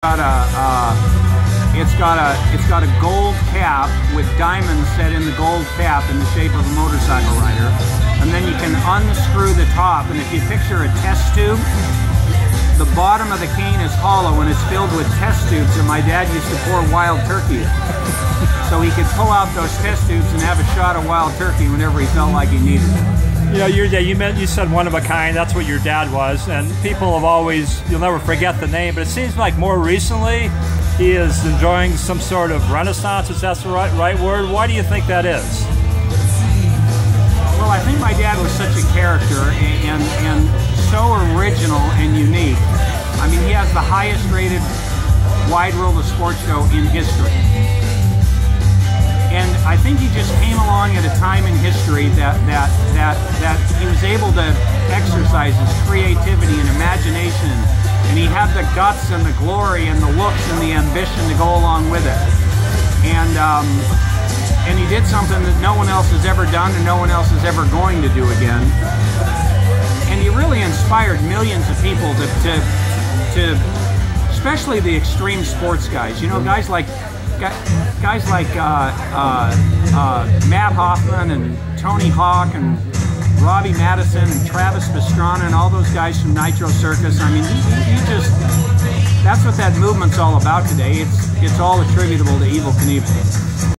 got a uh, it's got a it's got a gold cap with diamonds set in the gold cap in the shape of a motorcycle rider. And then you can unscrew the top and if you picture a test tube the bottom of the cane is hollow and it's filled with test tubes that my dad used to pour wild turkey so he could pull out those test tubes and have a shot of wild turkey whenever he felt like he needed it know, your you meant you said one of a kind. That's what your dad was, and people have always you'll never forget the name. But it seems like more recently he is enjoying some sort of renaissance. Is that the right right word? Why do you think that is? Well, I think my dad was such a character and and so original and unique. I mean, he has the highest rated wide world of sports show in history. And I think he just came along at a time in history that that that that he was able to exercise his creativity and imagination, and he had the guts and the glory and the looks and the ambition to go along with it. And um, and he did something that no one else has ever done and no one else is ever going to do again. And he really inspired millions of people to to, to especially the extreme sports guys. You know, guys like guys like uh, uh, uh, Mat Hoffman and Tony Hawk and Robbie Madison and Travis Pastrana and all those guys from Nitro Circus. I mean, you, you just, that's what that movement's all about today. It's, it's all attributable to Evel Knievel.